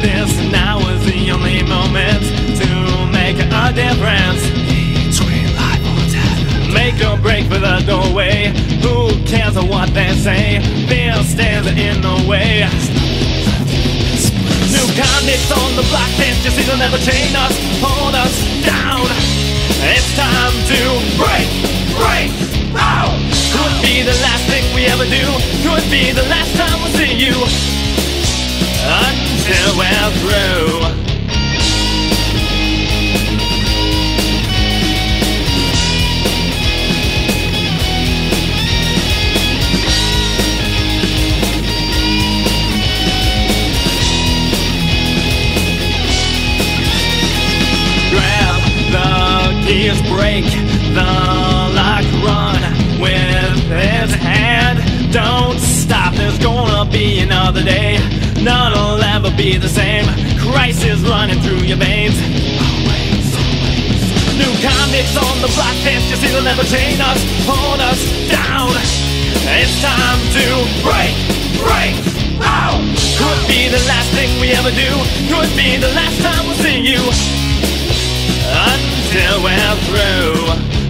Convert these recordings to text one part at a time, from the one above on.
this now is the only moment to make a difference. Between life or death, make or break for the doorway. Who cares what they say? Fear stands in the way. New convicts on the block, justice will never chain us, hold us down. It's time to break, break out. Could be the last thing we ever do. Could be the last time. Keys, break the lock, run with his hand. Don't stop, there's gonna be another day. None'll ever be the same. Christ is running through your veins. New convicts on the block, see they'll never chain us, hold us down. It's time to break, break, out. Could be the last thing we ever do. Could be the last until we're through.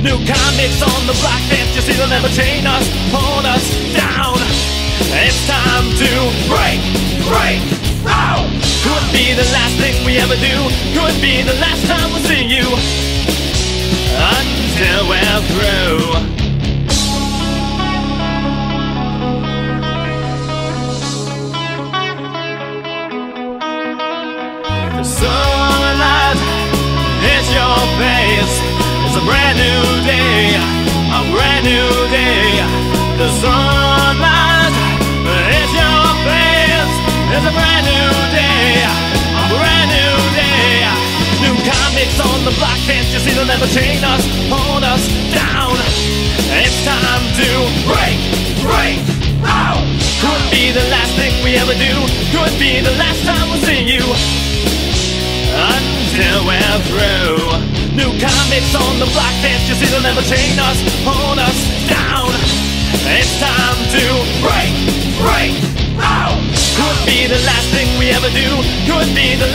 New comics on the block, you see they'll never chain us, hold us down. It's time to break, break, out. Could be the last thing we ever do. Could be the last time we'll see you. Until we're through. Brand new day, a brand new day. New comics on the block, can't you see they'll never chain us, hold us down. It's time to break, break, out. Could be the last thing we ever do. Could be the last time we'll see you until we're through. New comics on the block, can't you see they'll never chain us, hold us down. It's time to break, break, out. Could be the last thing we ever do. Could be the